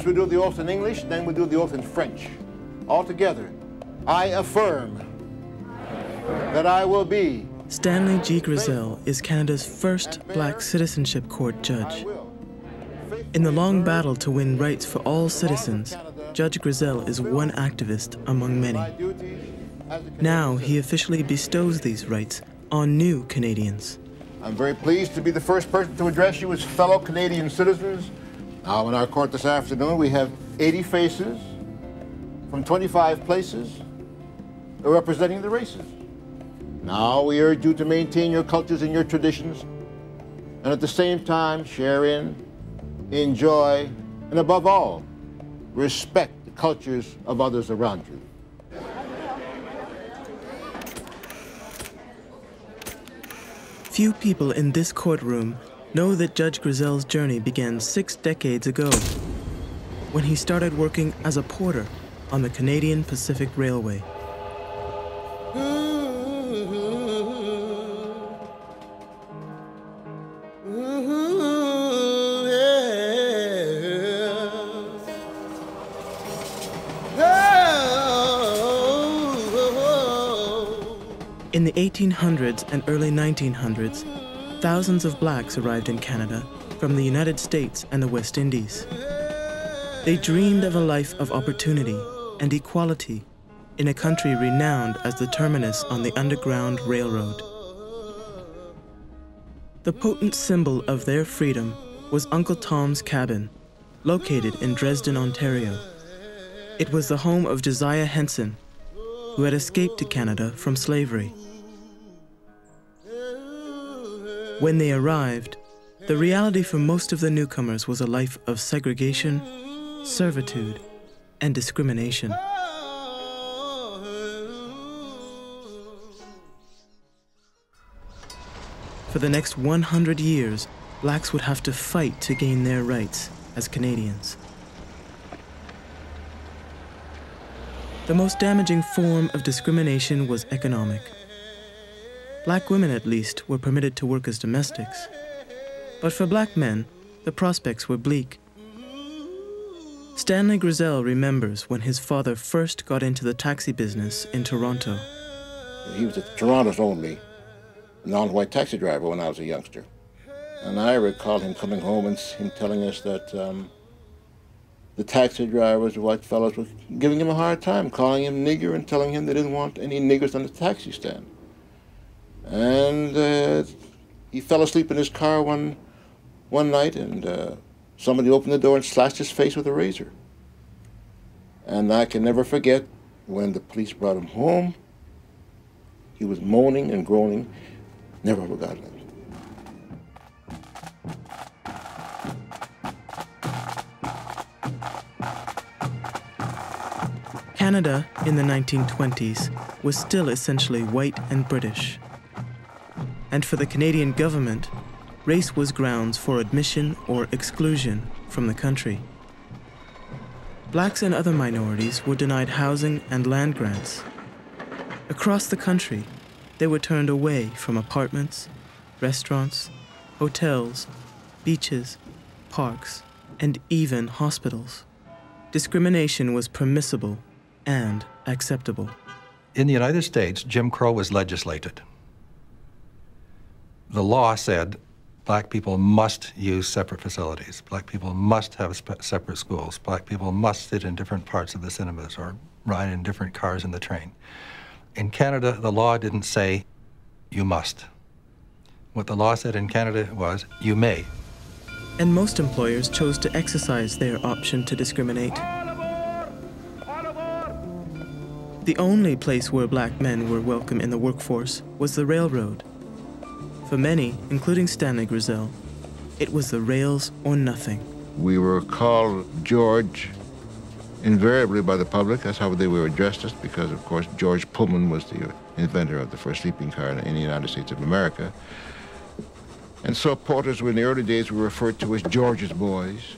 First we do the oath in English, then we do the oath in French. All together. I affirm that I will be Stanley G. Grizzle is Canada's first black citizenship court judge. In the long battle to win rights for all citizens, Judge Grizzle is one activist among many. Now he officially bestows these rights on new Canadians. I'm very pleased to be the first person to address you as fellow Canadian citizens. Now, in our court this afternoon, we have 80 faces from 25 places representing the races. Now, we urge you to maintain your cultures and your traditions, and at the same time, share in, enjoy, and above all, respect the cultures of others around you. Few people in this courtroom know that Judge Grizzle's journey began six decades ago when he started working as a porter on the Canadian Pacific Railway. In the 1800s and early 1900s, thousands of blacks arrived in Canada from the United States and the West Indies. They dreamed of a life of opportunity and equality in a country renowned as the terminus on the Underground Railroad. The potent symbol of their freedom was Uncle Tom's Cabin, located in Dresden, Ontario. It was the home of Josiah Henson, who had escaped to Canada from slavery. When they arrived, the reality for most of the newcomers was a life of segregation, servitude, and discrimination. For the next 100 years, blacks would have to fight to gain their rights as Canadians. The most damaging form of discrimination was economic. Black women, at least, were permitted to work as domestics. But for black men, the prospects were bleak. Stanley Grizzle remembers when his father first got into the taxi business in Toronto. He was a Toronto's only non-white taxi driver when I was a youngster. And I recall him coming home and him telling us that um, the taxi drivers, the white fellows, were giving him a hard time, calling him nigger and telling him they didn't want any niggers on the taxi stand. And uh, he fell asleep in his car one, one night, and uh, somebody opened the door and slashed his face with a razor. And I can never forget when the police brought him home, he was moaning and groaning. Never forgot it. Canada in the 1920s was still essentially white and British. And for the Canadian government, race was grounds for admission or exclusion from the country. Blacks and other minorities were denied housing and land grants. Across the country, they were turned away from apartments, restaurants, hotels, beaches, parks, and even hospitals. Discrimination was permissible and acceptable. In the United States, Jim Crow was legislated. The law said black people must use separate facilities. Black people must have separate schools. Black people must sit in different parts of the cinemas or ride in different cars in the train. In Canada, the law didn't say you must. What the law said in Canada was you may. And most employers chose to exercise their option to discriminate. The only place where black men were welcome in the workforce was the railroad. For many, including Stanley Grizzle, it was the rails or nothing. We were called George invariably by the public. That's how they were addressed us because, of course, George Pullman was the inventor of the first sleeping car in the United States of America. And so porters were in the early days were referred to as George's boys.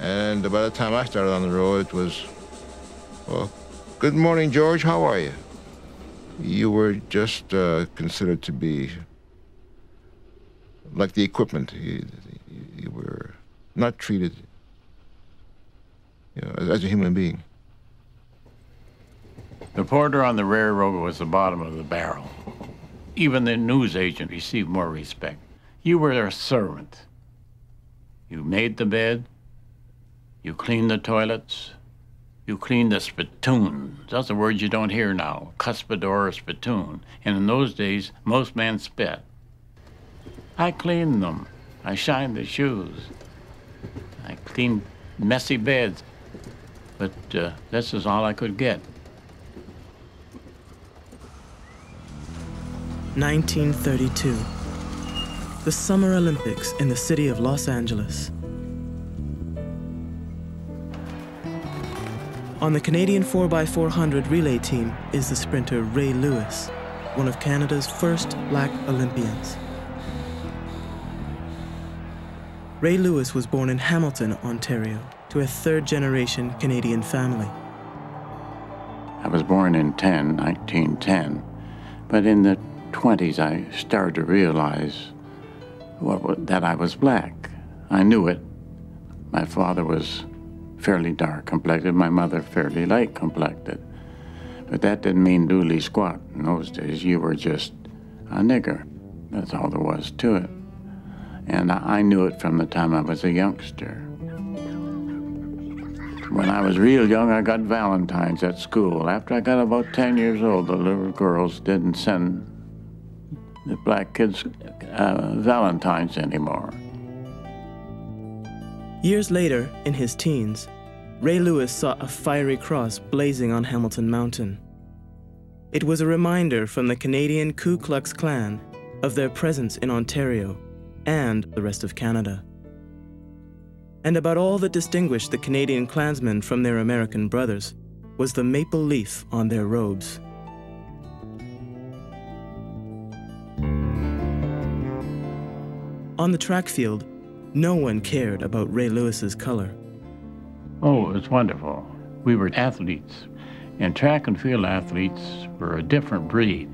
And by the time I started on the road, it was, well, good morning, George, how are you? you were just uh, considered to be like the equipment. You, you were not treated you know, as, as a human being. The porter on the railroad was the bottom of the barrel. Even the newsagent received more respect. You were their servant. You made the bed, you cleaned the toilets, you cleaned the spittoon. That's a word you don't hear now, cuspidor or spittoon. And in those days, most men spit. I cleaned them. I shined the shoes. I cleaned messy beds. But uh, this is all I could get. 1932. The Summer Olympics in the city of Los Angeles. On the Canadian 4x400 relay team is the sprinter Ray Lewis, one of Canada's first black Olympians. Ray Lewis was born in Hamilton, Ontario, to a third generation Canadian family. I was born in 10, 1910, but in the 20s I started to realize what, that I was black. I knew it. My father was fairly dark complected, my mother fairly light complected. But that didn't mean dooley squat. In those days, you were just a nigger. That's all there was to it. And I knew it from the time I was a youngster. When I was real young, I got Valentines at school. After I got about 10 years old, the little girls didn't send the black kids uh, Valentines anymore. Years later, in his teens, Ray Lewis saw a fiery cross blazing on Hamilton Mountain. It was a reminder from the Canadian Ku Klux Klan of their presence in Ontario and the rest of Canada. And about all that distinguished the Canadian Klansmen from their American brothers was the maple leaf on their robes. On the track field, no one cared about Ray Lewis's color. Oh, it was wonderful. We were athletes, and track and field athletes were a different breed.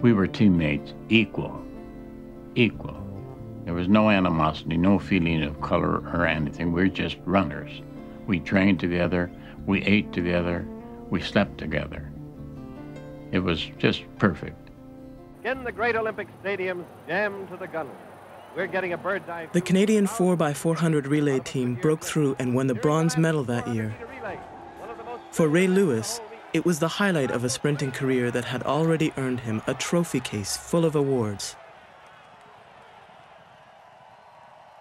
We were teammates, equal, equal. There was no animosity, no feeling of color or anything. We're just runners. We trained together, we ate together, we slept together. It was just perfect. Again, the great Olympic stadium, jammed to the gun. We're getting a bird's eye. The Canadian 4x400 relay team broke through and won the bronze medal that year. For Ray Lewis, it was the highlight of a sprinting career that had already earned him a trophy case full of awards.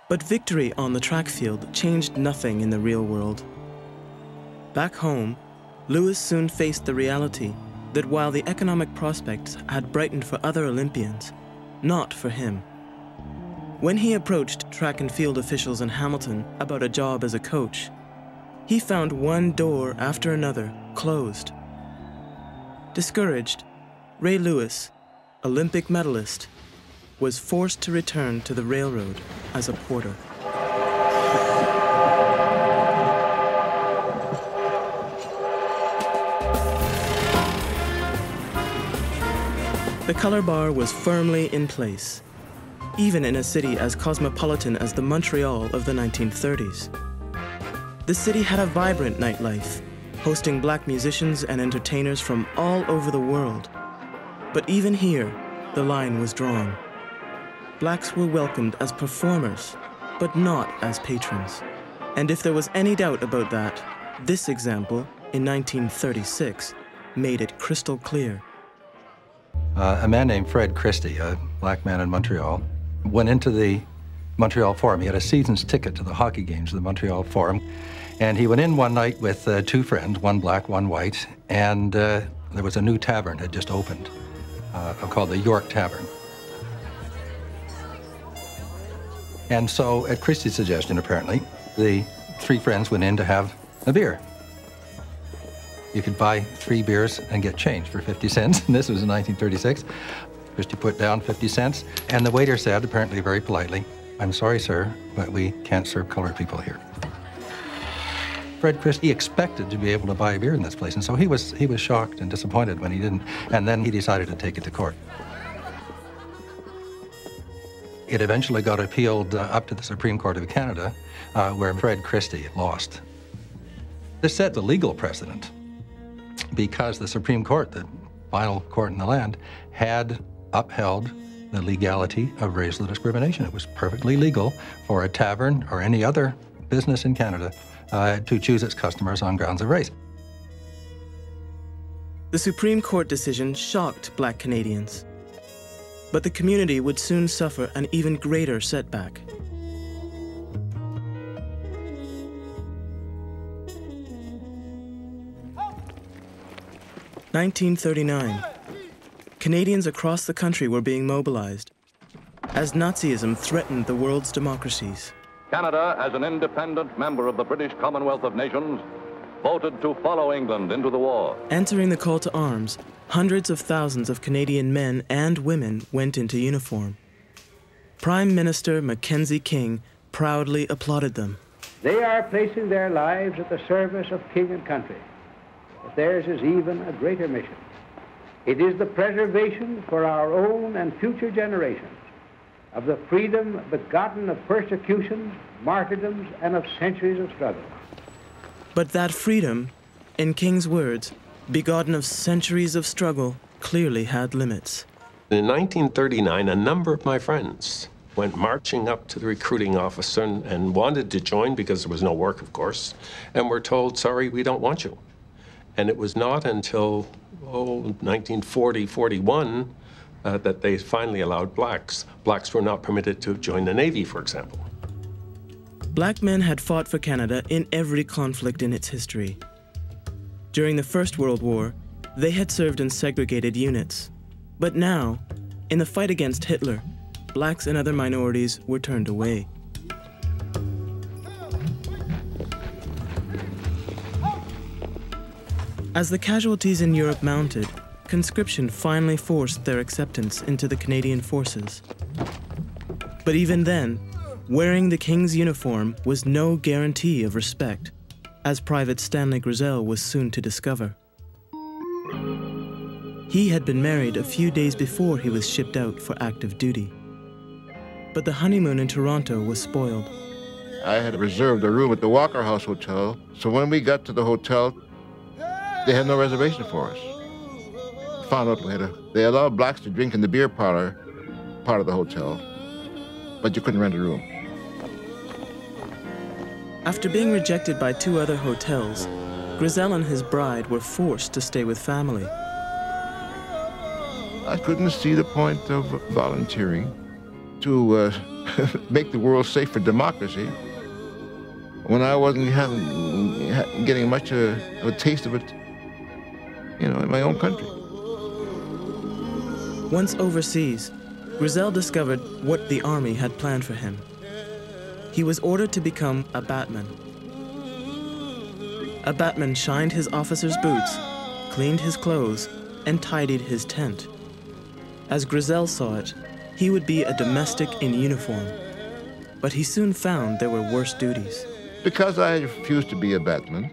But victory on the track field changed nothing in the real world. Back home, Lewis soon faced the reality that while the economic prospects had brightened for other Olympians, not for him. When he approached track and field officials in Hamilton about a job as a coach, he found one door after another closed. Discouraged, Ray Lewis, Olympic medalist, was forced to return to the railroad as a porter. The color bar was firmly in place, even in a city as cosmopolitan as the Montreal of the 1930s. The city had a vibrant nightlife, hosting black musicians and entertainers from all over the world. But even here, the line was drawn blacks were welcomed as performers, but not as patrons. And if there was any doubt about that, this example, in 1936, made it crystal clear. Uh, a man named Fred Christie, a black man in Montreal, went into the Montreal Forum. He had a season's ticket to the hockey games of the Montreal Forum. And he went in one night with uh, two friends, one black, one white, and uh, there was a new tavern had just opened uh, called the York Tavern. And so, at Christie's suggestion, apparently, the three friends went in to have a beer. You could buy three beers and get change for 50 cents. And this was in 1936. Christie put down 50 cents, and the waiter said, apparently very politely, I'm sorry, sir, but we can't serve colored people here. Fred Christie expected to be able to buy a beer in this place, and so he was he was shocked and disappointed when he didn't, and then he decided to take it to court. It eventually got appealed uh, up to the Supreme Court of Canada, uh, where Fred Christie lost. This set the legal precedent because the Supreme Court, the final court in the land, had upheld the legality of racial discrimination. It was perfectly legal for a tavern or any other business in Canada uh, to choose its customers on grounds of race. The Supreme Court decision shocked black Canadians. But the community would soon suffer an even greater setback. Nineteen thirty-nine. Canadians across the country were being mobilized as Nazism threatened the world's democracies. Canada, as an independent member of the British Commonwealth of Nations, voted to follow England into the war. Entering the call to arms, hundreds of thousands of Canadian men and women went into uniform. Prime Minister Mackenzie King proudly applauded them. They are placing their lives at the service of king and country. But theirs is even a greater mission. It is the preservation for our own and future generations of the freedom begotten of persecutions, martyrdoms, and of centuries of struggle. But that freedom, in King's words, begotten of centuries of struggle, clearly had limits. In 1939, a number of my friends went marching up to the recruiting officer and, and wanted to join because there was no work, of course, and were told, sorry, we don't want you. And it was not until, oh, 1940, 41, uh, that they finally allowed blacks. Blacks were not permitted to join the Navy, for example. Black men had fought for Canada in every conflict in its history. During the First World War, they had served in segregated units. But now, in the fight against Hitler, blacks and other minorities were turned away. As the casualties in Europe mounted, conscription finally forced their acceptance into the Canadian forces. But even then, wearing the King's uniform was no guarantee of respect, as Private Stanley Grizzle was soon to discover. He had been married a few days before he was shipped out for active duty. But the honeymoon in Toronto was spoiled. I had reserved a room at the Walker House Hotel, so when we got to the hotel, they had no reservation for us. Found out later they allowed blacks to drink in the beer parlor part of the hotel, but you couldn't rent a room. After being rejected by two other hotels, Grizzle and his bride were forced to stay with family. I couldn't see the point of volunteering to uh, make the world safe for democracy when I wasn't having, getting much uh, of a taste of it, you know, in my own country. Once overseas, Grizzle discovered what the army had planned for him. He was ordered to become a batman. A batman shined his officer's boots, cleaned his clothes, and tidied his tent. As Grizzle saw it, he would be a domestic in uniform. But he soon found there were worse duties. Because I refused to be a batman,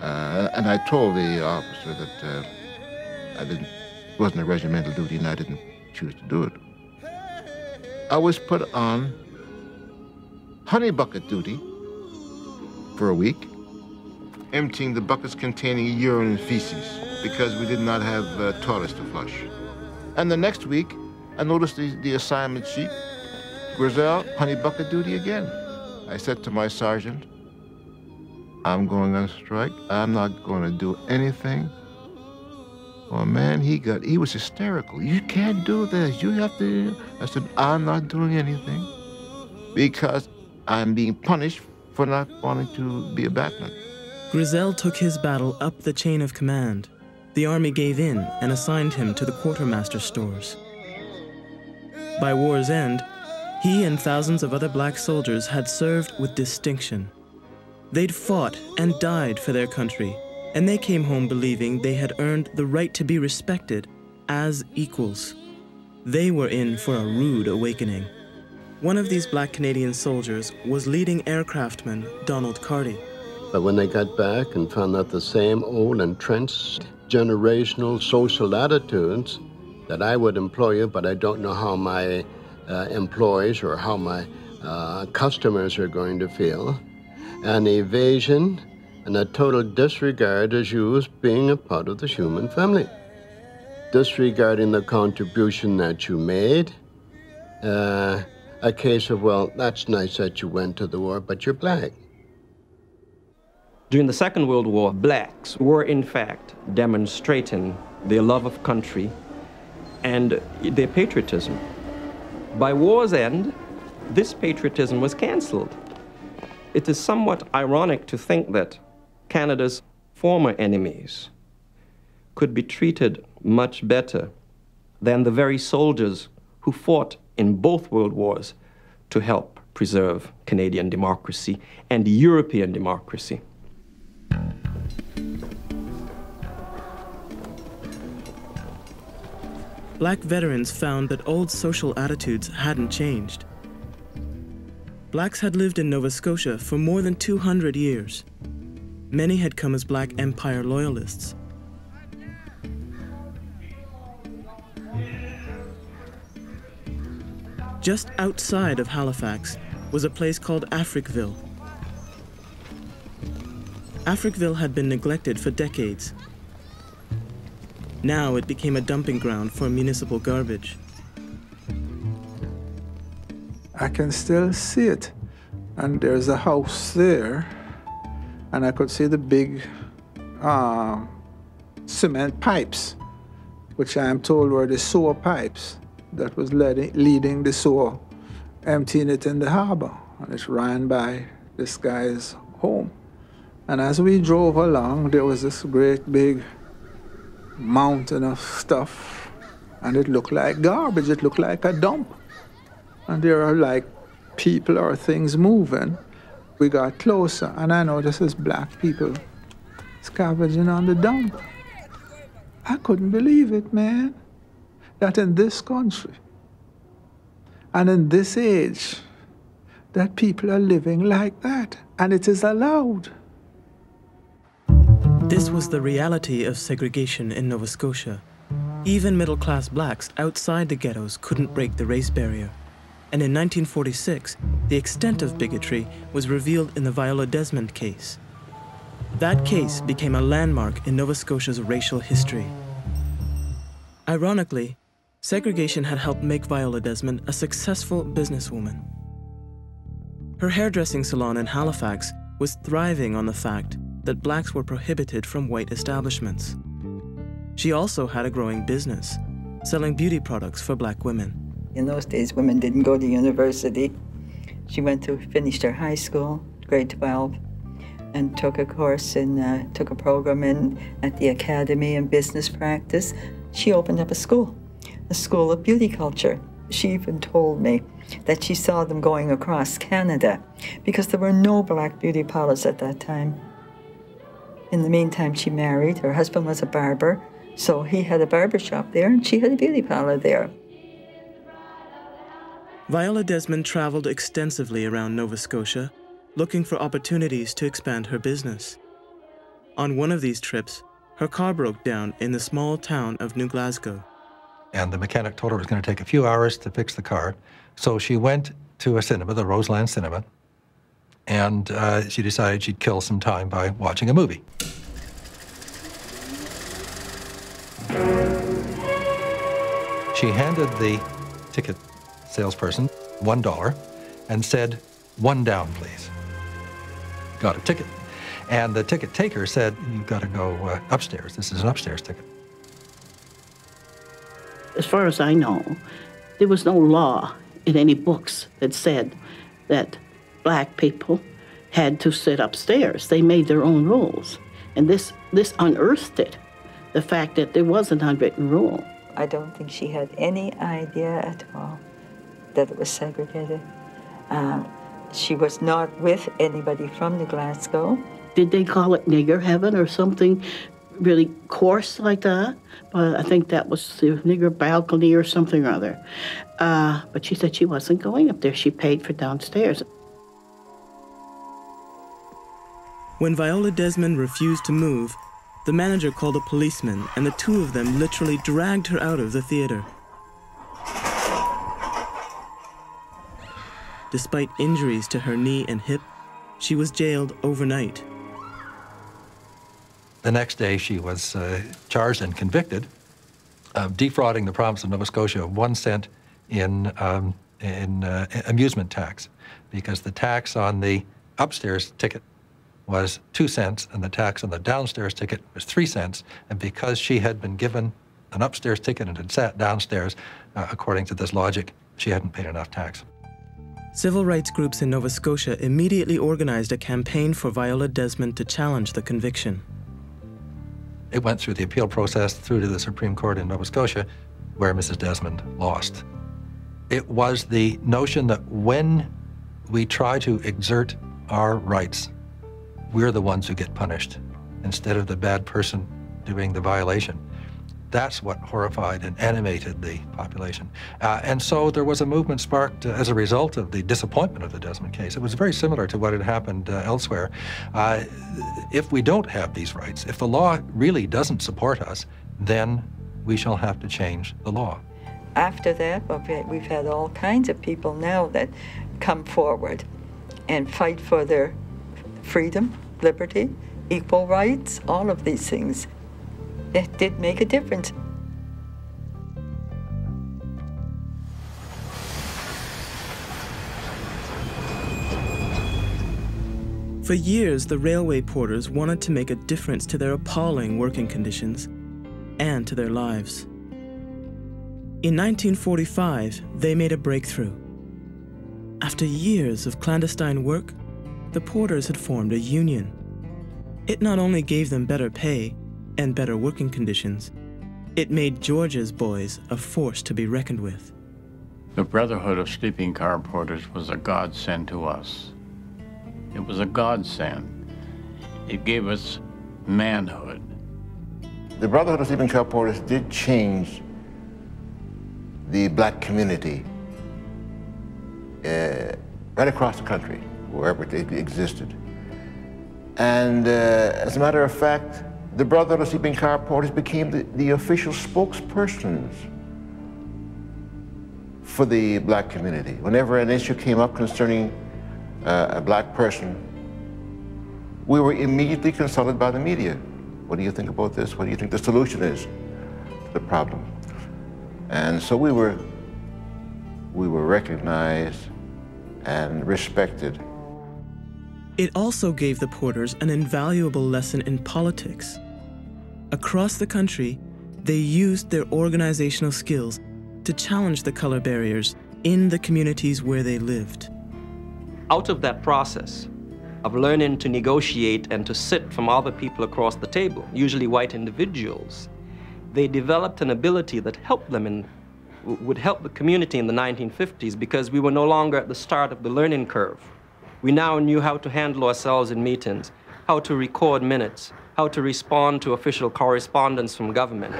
uh, and I told the officer that uh, I didn't, wasn't a regimental duty and I didn't choose to do it. I was put on honey bucket duty for a week, emptying the buckets containing urine and feces because we did not have uh, toilets to flush. And the next week, I noticed the, the assignment sheet, Grizzle, honey bucket duty again. I said to my sergeant, I'm going on strike. I'm not going to do anything. Well, man, he got, he was hysterical. You can't do this. You have to. I said, I'm not doing anything because I'm being punished for not wanting to be a batman. Grizzle took his battle up the chain of command. The army gave in and assigned him to the quartermaster stores. By war's end, he and thousands of other black soldiers had served with distinction. They'd fought and died for their country, and they came home believing they had earned the right to be respected as equals. They were in for a rude awakening. One of these black Canadian soldiers was leading aircraftman Donald Carty. But when they got back and found out the same old entrenched generational social attitudes that I would employ you, but I don't know how my uh, employees or how my uh, customers are going to feel, and evasion and a total disregard as you as being a part of the human family. Disregarding the contribution that you made, uh, a case of, well, that's nice that you went to the war, but you're black. During the Second World War, blacks were in fact demonstrating their love of country and their patriotism. By war's end, this patriotism was cancelled. It is somewhat ironic to think that Canada's former enemies could be treated much better than the very soldiers who fought in both world wars to help preserve Canadian democracy and European democracy. Black veterans found that old social attitudes hadn't changed. Blacks had lived in Nova Scotia for more than 200 years. Many had come as Black Empire loyalists. Just outside of Halifax was a place called Africville. Africville had been neglected for decades. Now it became a dumping ground for municipal garbage. I can still see it. And there's a house there, and I could see the big uh, cement pipes, which I am told were the sewer pipes that was leading, leading the sewer, emptying it in the harbor. And it ran by this guy's home. And as we drove along, there was this great big mountain of stuff, and it looked like garbage, it looked like a dump. And there are like people or things moving. We got closer, and I noticed this black people scavenging on the dump. I couldn't believe it, man that in this country and in this age that people are living like that and it is allowed. This was the reality of segregation in Nova Scotia. Even middle class blacks outside the ghettos couldn't break the race barrier. And in 1946, the extent of bigotry was revealed in the Viola Desmond case. That case became a landmark in Nova Scotia's racial history. Ironically, Segregation had helped make Viola Desmond a successful businesswoman. Her hairdressing salon in Halifax was thriving on the fact that blacks were prohibited from white establishments. She also had a growing business, selling beauty products for black women. In those days, women didn't go to university. She went to finish her high school, grade 12, and took a course in, uh, took a program in at the Academy in Business Practice. She opened up a school a school of beauty culture. She even told me that she saw them going across Canada because there were no black beauty parlors at that time. In the meantime, she married. Her husband was a barber, so he had a barber shop there and she had a beauty parlor there. Viola Desmond traveled extensively around Nova Scotia, looking for opportunities to expand her business. On one of these trips, her car broke down in the small town of New Glasgow and the mechanic told her it was going to take a few hours to fix the car. So she went to a cinema, the Roseland Cinema, and uh, she decided she'd kill some time by watching a movie. She handed the ticket salesperson one dollar and said, one down, please. Got a ticket. And the ticket taker said, you've got to go uh, upstairs. This is an upstairs ticket as far as I know, there was no law in any books that said that black people had to sit upstairs. They made their own rules. And this, this unearthed it, the fact that there was an unwritten rule. I don't think she had any idea at all that it was segregated. Uh, she was not with anybody from New Glasgow. Did they call it nigger heaven or something really coarse like that, but I think that was the nigger balcony or something or other. Uh, but she said she wasn't going up there. She paid for downstairs. When Viola Desmond refused to move, the manager called a policeman, and the two of them literally dragged her out of the theater. Despite injuries to her knee and hip, she was jailed overnight. The next day, she was uh, charged and convicted of defrauding the province of Nova Scotia of one cent in, um, in uh, amusement tax, because the tax on the upstairs ticket was two cents and the tax on the downstairs ticket was three cents. And because she had been given an upstairs ticket and had sat downstairs, uh, according to this logic, she hadn't paid enough tax. Civil rights groups in Nova Scotia immediately organized a campaign for Viola Desmond to challenge the conviction. It went through the appeal process through to the Supreme Court in Nova Scotia, where Mrs. Desmond lost. It was the notion that when we try to exert our rights, we're the ones who get punished instead of the bad person doing the violation. That's what horrified and animated the population. Uh, and so there was a movement sparked uh, as a result of the disappointment of the Desmond case. It was very similar to what had happened uh, elsewhere. Uh, if we don't have these rights, if the law really doesn't support us, then we shall have to change the law. After that, we've had all kinds of people now that come forward and fight for their freedom, liberty, equal rights, all of these things it did make a difference. For years, the railway porters wanted to make a difference to their appalling working conditions and to their lives. In 1945, they made a breakthrough. After years of clandestine work, the porters had formed a union. It not only gave them better pay, and better working conditions, it made George's boys a force to be reckoned with. The Brotherhood of Sleeping Car Porters was a godsend to us. It was a godsend. It gave us manhood. The Brotherhood of Sleeping Car Porters did change the black community uh, right across the country, wherever it existed. And uh, as a matter of fact, the Brotherhood of Sleeping Car Porters became the, the official spokespersons for the black community. Whenever an issue came up concerning uh, a black person, we were immediately consulted by the media. What do you think about this? What do you think the solution is to the problem? And so we were, we were recognized and respected. It also gave the Porters an invaluable lesson in politics. Across the country, they used their organizational skills to challenge the color barriers in the communities where they lived. Out of that process of learning to negotiate and to sit from other people across the table, usually white individuals, they developed an ability that helped them in would help the community in the 1950s because we were no longer at the start of the learning curve. We now knew how to handle ourselves in meetings, how to record minutes, how to respond to official correspondence from government.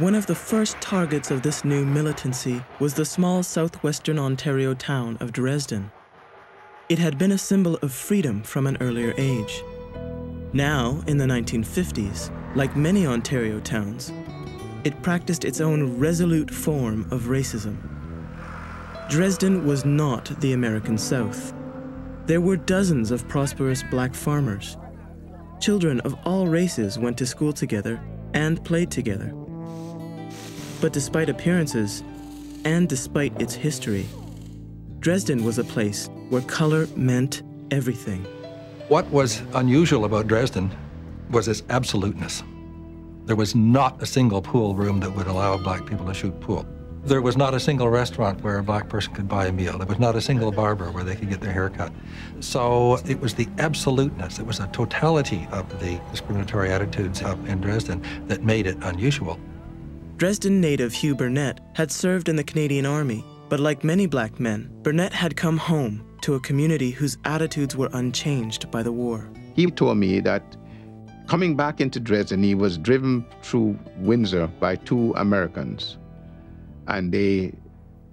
One of the first targets of this new militancy was the small southwestern Ontario town of Dresden. It had been a symbol of freedom from an earlier age. Now, in the 1950s, like many Ontario towns, it practiced its own resolute form of racism. Dresden was not the American South. There were dozens of prosperous black farmers. Children of all races went to school together and played together. But despite appearances, and despite its history, Dresden was a place where color meant everything. What was unusual about Dresden was its absoluteness. There was not a single pool room that would allow black people to shoot pool. There was not a single restaurant where a black person could buy a meal. There was not a single barber where they could get their hair cut. So it was the absoluteness, it was the totality of the discriminatory attitudes up in Dresden that made it unusual. Dresden native Hugh Burnett had served in the Canadian Army, but like many black men, Burnett had come home to a community whose attitudes were unchanged by the war. He told me that coming back into Dresden, he was driven through Windsor by two Americans. And they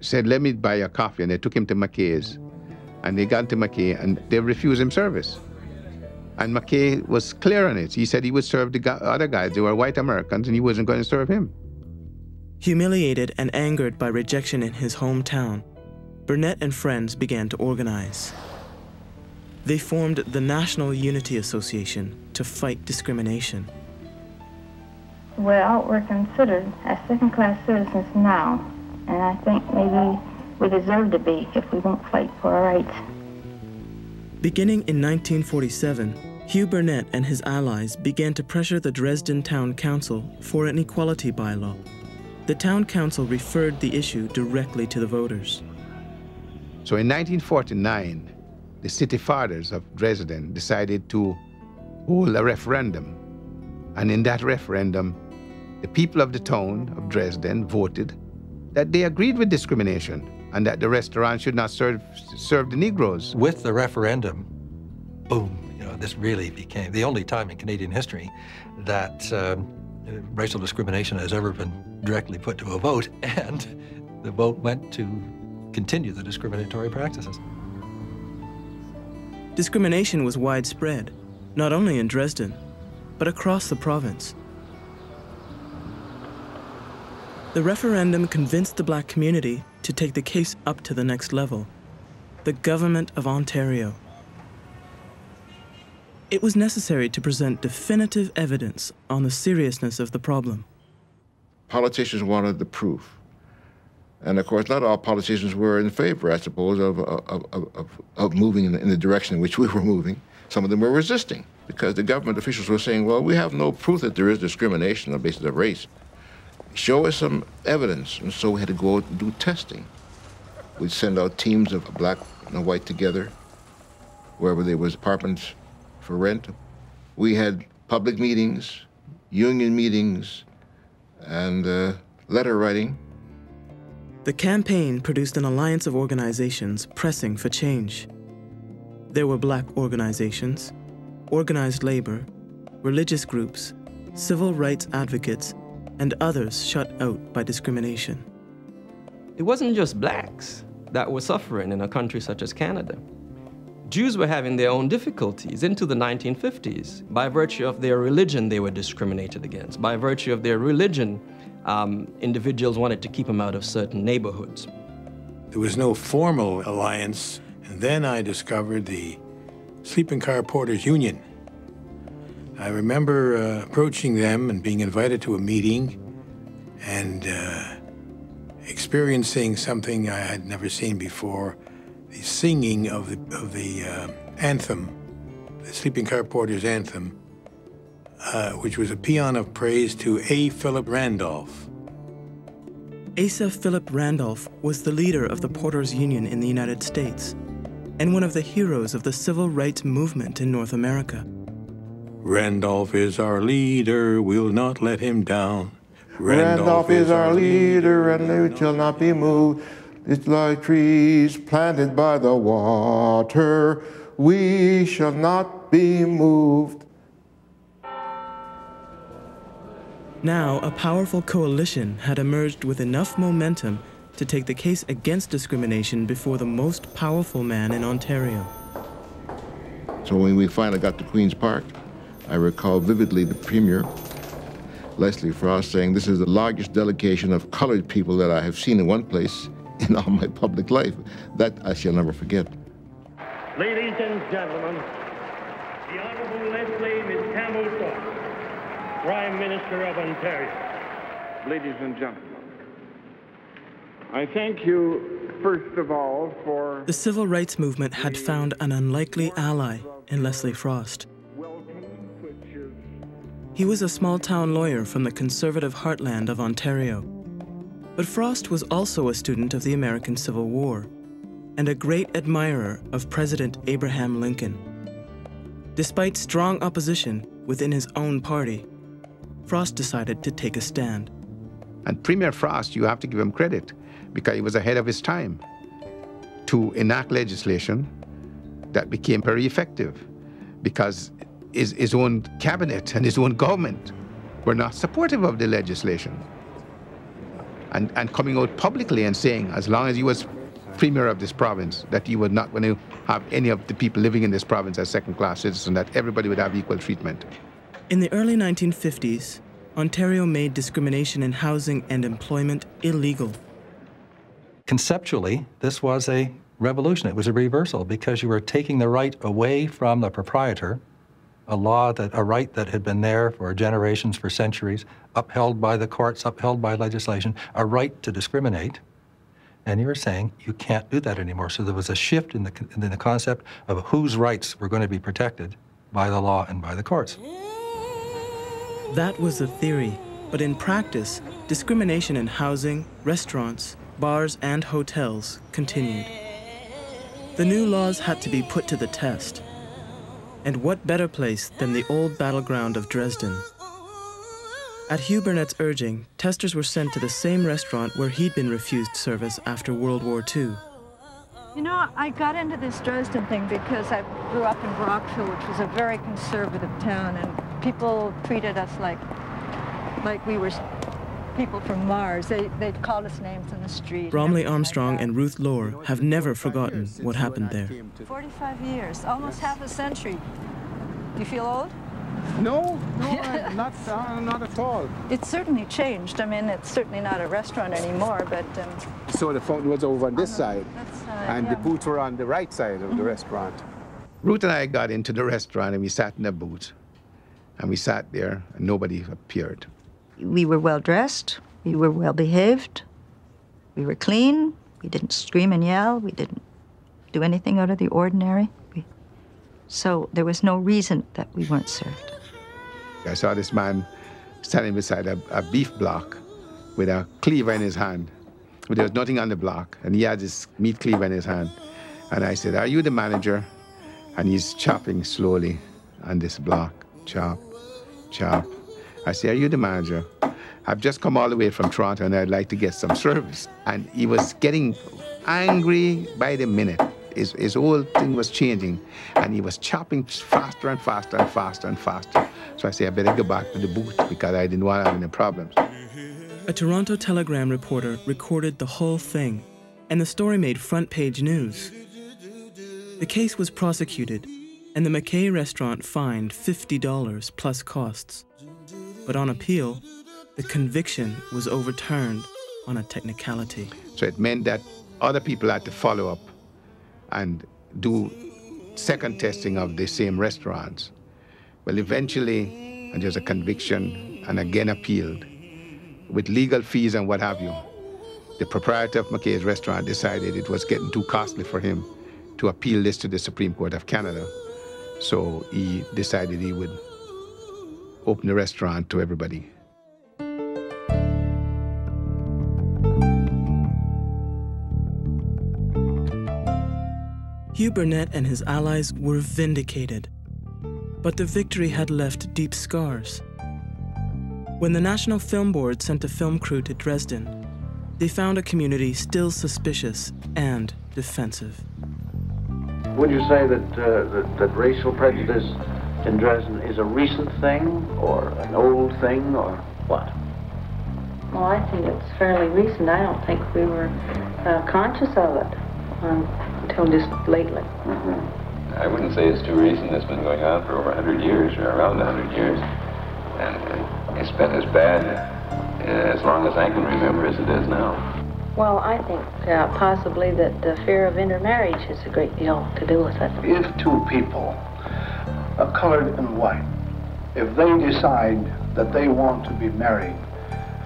said, Let me buy a coffee. And they took him to McKay's. And they got to McKay and they refused him service. And McKay was clear on it. He said he would serve the other guys. They were white Americans and he wasn't going to serve him. Humiliated and angered by rejection in his hometown, Burnett and friends began to organize. They formed the National Unity Association to fight discrimination. Well, we're considered as second-class citizens now, and I think maybe we deserve to be if we won't fight for our rights. Beginning in 1947, Hugh Burnett and his allies began to pressure the Dresden Town Council for an equality bylaw. The town council referred the issue directly to the voters. So in 1949, the city fathers of Dresden decided to hold a referendum. And in that referendum, the people of the town of Dresden voted that they agreed with discrimination and that the restaurant should not serve, serve the Negroes. With the referendum, boom, you know, this really became the only time in Canadian history that uh, racial discrimination has ever been directly put to a vote, and the vote went to continue the discriminatory practices. Discrimination was widespread, not only in Dresden, but across the province. The referendum convinced the black community to take the case up to the next level the Government of Ontario. It was necessary to present definitive evidence on the seriousness of the problem. Politicians wanted the proof. And of course, not all politicians were in favor, I suppose, of, of, of, of moving in the, in the direction in which we were moving. Some of them were resisting because the government officials were saying, well, we have no proof that there is discrimination on the basis of race. Show us some evidence. And so we had to go out and do testing. We'd send out teams of black and white together, wherever there was apartments for rent. We had public meetings, union meetings, and uh, letter writing. The campaign produced an alliance of organizations pressing for change. There were black organizations, organized labor, religious groups, civil rights advocates, and others shut out by discrimination. It wasn't just blacks that were suffering in a country such as Canada. Jews were having their own difficulties into the 1950s. By virtue of their religion, they were discriminated against. By virtue of their religion, um, individuals wanted to keep them out of certain neighborhoods. There was no formal alliance, and then I discovered the Sleeping Car Porters Union. I remember uh, approaching them and being invited to a meeting and uh, experiencing something I had never seen before the singing of the, of the uh, anthem, the Sleeping Car Porters anthem, uh, which was a paean of praise to A. Philip Randolph. Asa Philip Randolph was the leader of the Porters Union in the United States and one of the heroes of the civil rights movement in North America. Randolph is our leader, we'll not let him down. Randolph, Randolph is our leader, and we shall not be moved. It's like trees planted by the water, we shall not be moved. Now, a powerful coalition had emerged with enough momentum to take the case against discrimination before the most powerful man in Ontario. So when we finally got to Queen's Park, I recall vividly the Premier, Leslie Frost, saying, This is the largest delegation of colored people that I have seen in one place in all my public life. That I shall never forget. Ladies and gentlemen, the Honorable Leslie Miscampbell Frost, Prime Minister of Ontario. Ladies and gentlemen, I thank you, first of all, for. The civil rights movement had found an unlikely ally in Leslie Frost. He was a small town lawyer from the conservative heartland of Ontario. But Frost was also a student of the American Civil War and a great admirer of President Abraham Lincoln. Despite strong opposition within his own party, Frost decided to take a stand. And Premier Frost, you have to give him credit because he was ahead of his time to enact legislation that became very effective because his, his own cabinet and his own government were not supportive of the legislation. And, and coming out publicly and saying, as long as he was premier of this province, that he was not going to have any of the people living in this province as second-class citizens, that everybody would have equal treatment. In the early 1950s, Ontario made discrimination in housing and employment illegal. Conceptually, this was a revolution. It was a reversal because you were taking the right away from the proprietor, a law that a right that had been there for generations, for centuries, upheld by the courts, upheld by legislation, a right to discriminate. And you were saying you can't do that anymore. So there was a shift in the, in the concept of whose rights were going to be protected by the law and by the courts. That was the theory, but in practice, discrimination in housing, restaurants, bars, and hotels continued. The new laws had to be put to the test. And what better place than the old battleground of Dresden? At Hugh Burnett's urging, testers were sent to the same restaurant where he'd been refused service after World War II. You know, I got into this Dresden thing because I grew up in Brockville, which was a very conservative town, and people treated us like like we were people from Mars. They, they'd call us names in the street. Bromley Armstrong and Ruth Lor have never forgotten what happened there. 45 years, almost half a century. Do you feel old? No, no, I, not, uh, not at all. It's certainly changed. I mean, it's certainly not a restaurant anymore, but... Um, so the fountain was over on this side, side and yeah. the booths were on the right side of Mm-hmm. the restaurant. Ruth and I got into the restaurant and we sat in the booth. And we sat there and nobody appeared. We were well dressed, we were well behaved, we were clean, we didn't scream and yell, we didn't do anything out of the ordinary. We, so there was no reason that we weren't served. I saw this man standing beside a, a beef block with a cleaver in his hand. But there was nothing on the block, and he had this meat cleaver in his hand. And I said, Are you the manager? And he's chopping slowly on this block. Chop, chop. I said, Are you the manager? I've just come all the way from Toronto and I'd like to get some service. And he was getting angry by the minute. His, his whole thing was changing. And he was chopping faster and faster and faster and faster. So I said, I better go back to the booth because I didn't want to have any problems. A Toronto Telegram reporter recorded the whole thing, and the story made front page news. The case was prosecuted, and the McKay restaurant fined $50 plus costs. But on appeal, the conviction was overturned on a technicality. So it meant that other people had to follow up and do second testing of the same restaurants. Well, eventually, and there's a conviction and again appealed with legal fees and what have you. The proprietor of McKay's restaurant decided it was getting too costly for him to appeal this to the Supreme Court of Canada. So he decided he would open the restaurant to everybody. Hugh Burnett and his allies were vindicated, but the victory had left deep scars. When the National Film Board sent a film crew to Dresden, they found a community still suspicious and defensive. Would you say that, uh, that, that racial prejudice in Dresden is a recent thing, or an old thing, or what? Well, I think it's fairly recent. I don't think we were uh, conscious of it um, until just lately. I wouldn't say it's too recent. It's been going on for over 100 years, or around 100 years. And uh, it's been as bad uh, as long as I can remember as it is now. Well, I think uh, possibly that the fear of intermarriage has a great deal to do with it. If two people, uh, colored and white, if they decide that they want to be married,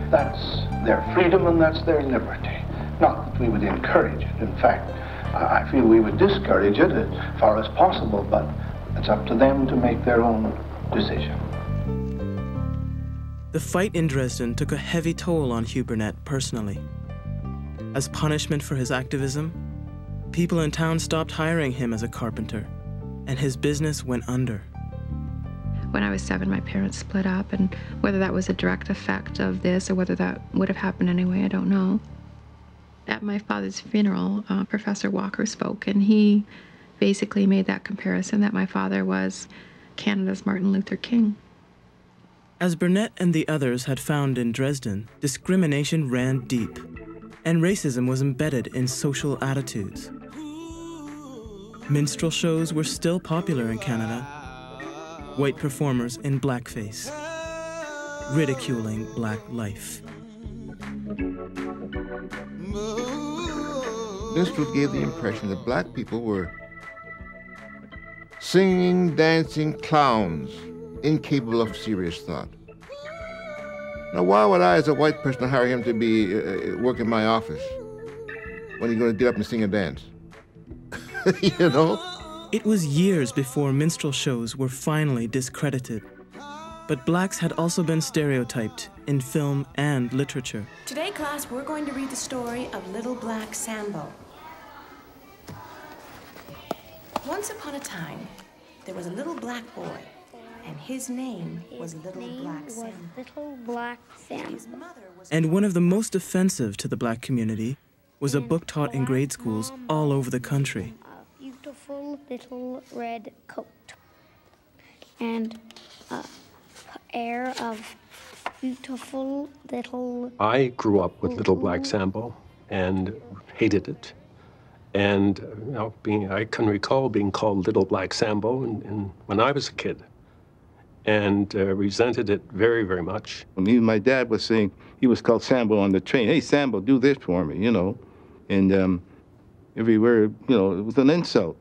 that's their freedom and that's their liberty. Not that we would encourage it. In fact, I feel we would discourage it as far as possible, but it's up to them to make their own decision. The fight in Dresden took a heavy toll on Hugh Burnett personally. As punishment for his activism, people in town stopped hiring him as a carpenter, and his business went under. When I was seven, my parents split up, and whether that was a direct effect of this or whether that would have happened anyway, I don't know. At my father's funeral, uh, Professor Walker spoke, and he basically made that comparison that my father was Canada's Martin Luther King. As Burnett and the others had found in Dresden, discrimination ran deep, and racism was embedded in social attitudes. Minstrel shows were still popular in Canada. White performers in blackface, ridiculing black life. Minstrels gave the impression that black people were singing, dancing clowns, incapable of serious thought. Now, why would I, as a white person, hire him to be uh, work in my office when he's going to get up and sing and dance? you know? It was years before minstrel shows were finally discredited. But blacks had also been stereotyped in film and literature. Today, class, we're going to read the story of Little Black Sambo. Once upon a time, there was a little black boy, and his name was Little Black Sambo. Little Black Sam. And one of the most offensive to the black community was a book taught in grade schools all over the country. A beautiful little red coat. And a pair of beautiful little. I grew up with Little Black Sambo and hated it. And you know, being, I can recall being called Little Black Sambo in, in, when I was a kid and uh, resented it very, very much. I mean, my dad was saying, he was called Sambo on the train. Hey, Sambo, do this for me, you know. And um, everywhere, you know, it was an insult.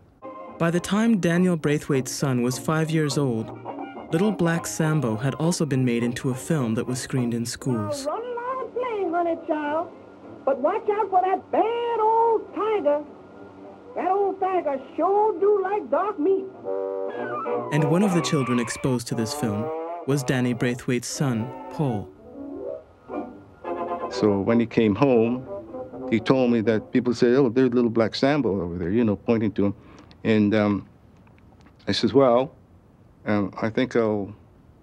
By the time Daniel Braithwaite's son was five years old, Little Black Sambo had also been made into a film that was screened in schools. Run along playing, honey child. But watch out for that bad old tiger. That old tiger sure do like dark meat. And one of the children exposed to this film was Danny Braithwaite's son, Paul. So when he came home, he told me that people said, oh, there's little black Sambo over there, you know, pointing to him. And um, I says, well, um, I think I'll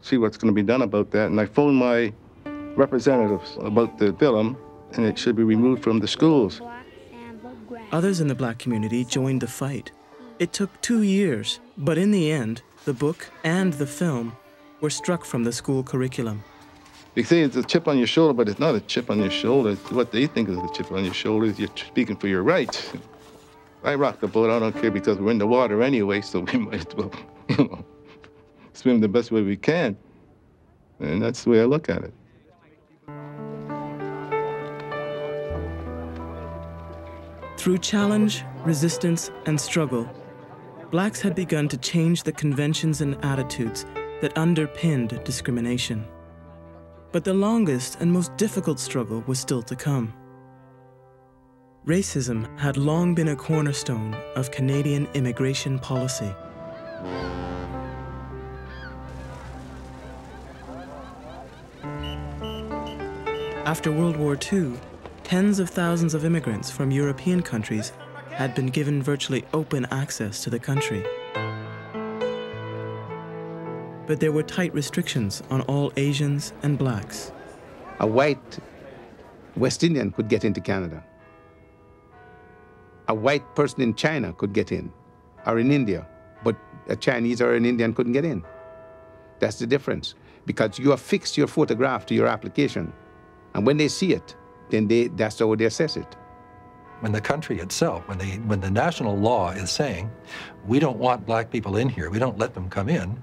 see what's going to be done about that. And I phoned my representatives about the film, and it should be removed from the schools. Others in the black community joined the fight. It took two years, but in the end, the book and the film were struck from the school curriculum. They say it's a chip on your shoulder, but it's not a chip on your shoulder. What they think is a chip on your shoulder is you're speaking for your rights. I rock the boat, I don't care because we're in the water anyway, so we might as well, you know, swim the best way we can. And that's the way I look at it. Through challenge, resistance, and struggle, blacks had begun to change the conventions and attitudes that underpinned discrimination. But the longest and most difficult struggle was still to come. Racism had long been a cornerstone of Canadian immigration policy. After World War II, tens of thousands of immigrants from European countries had been given virtually open access to the country. But there were tight restrictions on all Asians and blacks. A white West Indian could get into Canada. A white person in China could get in, or in India, but a Chinese or an Indian couldn't get in. That's the difference, because you affix your photograph to your application, and when they see it, then they, that's how they assess it. When the country itself, when the, when the national law is saying, we don't want black people in here, we don't let them come in,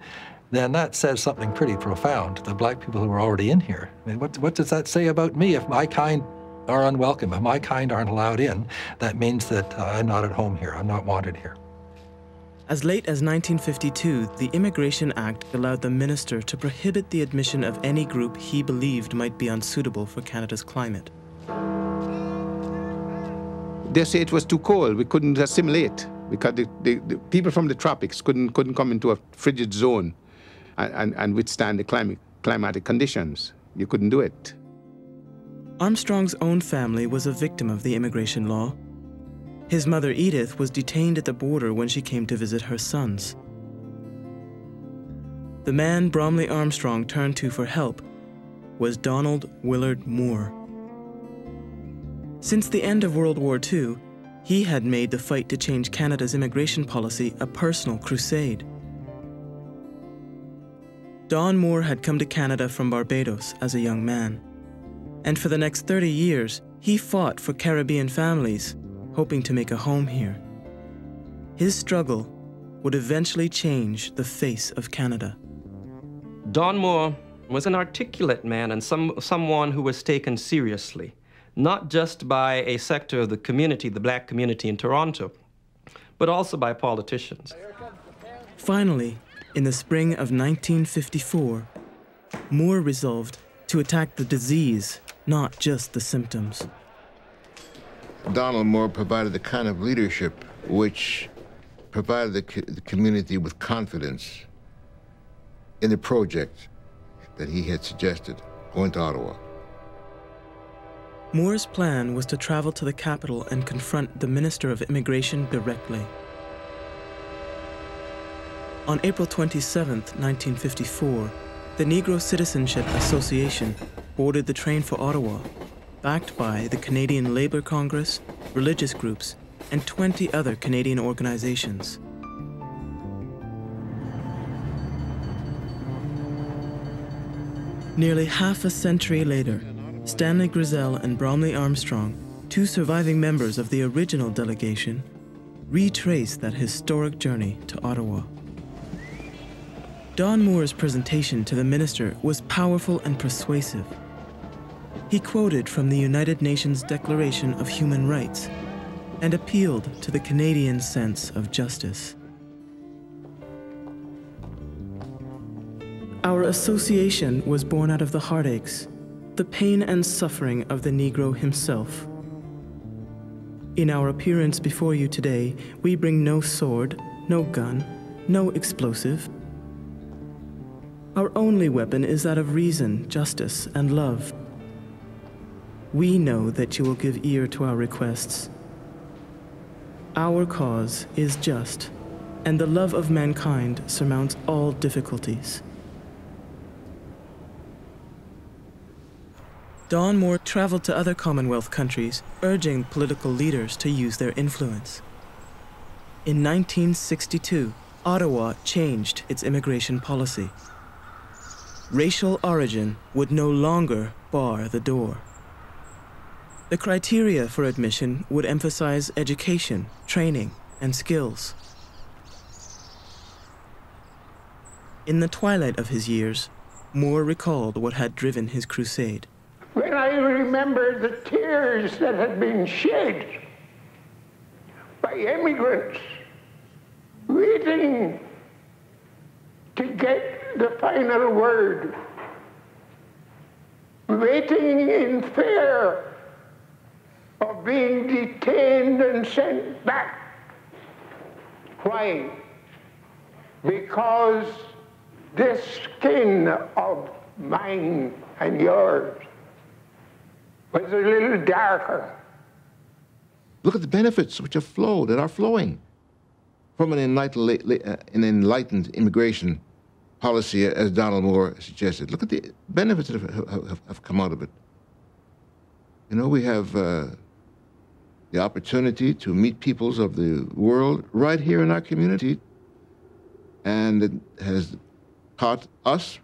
then that says something pretty profound to the black people who are already in here. I mean, what, what does that say about me if my kind are unwelcome, if my kind aren't allowed in? That means that uh, I'm not at home here, I'm not wanted here. As late as 1952, the Immigration Act allowed the minister to prohibit the admission of any group he believed might be unsuitable for Canada's climate. They say it was too cold, we couldn't assimilate because the, the, the people from the tropics couldn't, couldn't come into a frigid zone and, and, and withstand the climate, climatic conditions. You couldn't do it. Armstrong's own family was a victim of the immigration law. His mother, Edith, was detained at the border when she came to visit her sons. The man Bromley Armstrong turned to for help was Donald Willard Moore. Since the end of World War II, He had made the fight to change Canada's immigration policy a personal crusade. Don Moore had come to Canada from Barbados as a young man. And for the next 30 years, he fought for Caribbean families, hoping to make a home here. His struggle would eventually change the face of Canada. Don Moore was an articulate man and some, someone who was taken seriously, not just by a sector of the community, the black community in Toronto, but also by politicians. Finally, in the spring of 1954, Moore resolved to attack the disease, not just the symptoms. Donald Moore provided the kind of leadership which provided the, co the community with confidence in the project that he had suggested, going to Ottawa. Moore's plan was to travel to the capital and confront the Minister of Immigration directly. On April 27, 1954, the Negro Citizenship Association boarded the train for Ottawa, backed by the Canadian Labour Congress, religious groups, and 20 other Canadian organizations. Nearly half a century later, Stanley Grizzle and Bromley Armstrong, two surviving members of the original delegation, retrace that historic journey to Ottawa. Don Moore's presentation to the minister was powerful and persuasive. He quoted from the United Nations Declaration of Human Rights and appealed to the Canadian sense of justice. Our association was born out of the heartaches, the pain and suffering of the Negro himself. In our appearance before you today, we bring no sword, no gun, no explosive. Our only weapon is that of reason, justice, and love. We know that you will give ear to our requests our cause is just, and the love of mankind surmounts all difficulties. Don Moore traveled to other Commonwealth countries, urging political leaders to use their influence. In 1962, Ottawa changed its immigration policy. Racial origin would no longer bar the door. The criteria for admission would emphasize education, training, and skills. In the twilight of his years, Moore recalled what had driven his crusade. When I remember the tears that had been shed by immigrants waiting to get the final word, waiting in fear of being detained and sent back. Why? Because this skin of mine and yours was a little darker. Look at the benefits which have flowed and are flowing from an enlightened, uh, an enlightened immigration policy, as Donald Moore suggested. Look at the benefits that have, have, have come out of it. You know, we have uh, the opportunity to meet peoples of the world right here in our community. And it has taught us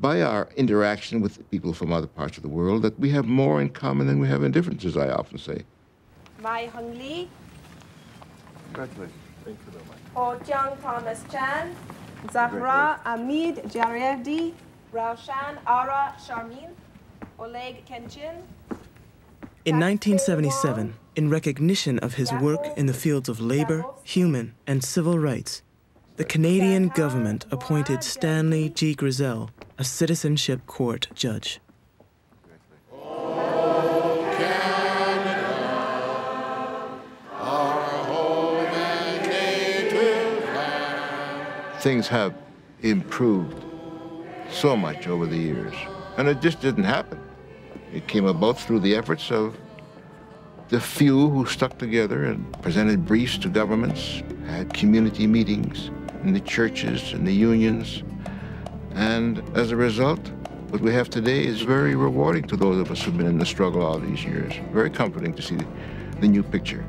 by our interaction with people from other parts of the world that we have more in common than we have in differences, I often say. Mai Hung Lee. Congratulations. Thank you very much. Ho Jiang Thomas Chan. Zahra Amid Jarevdi. Raushan Ara Sharmin. Oleg Kenchin. In 1977, in recognition of his work in the fields of labor, human, and civil rights, the Canadian government appointed Stanley G. Grizzle a citizenship court judge. Things have improved so much over the years, and it just didn't happen. It came about through the efforts of the few who stuck together and presented briefs to governments, had community meetings in the churches and the unions. And as a result, what we have today is very rewarding to those of us who've been in the struggle all these years. Very comforting to see the, new picture.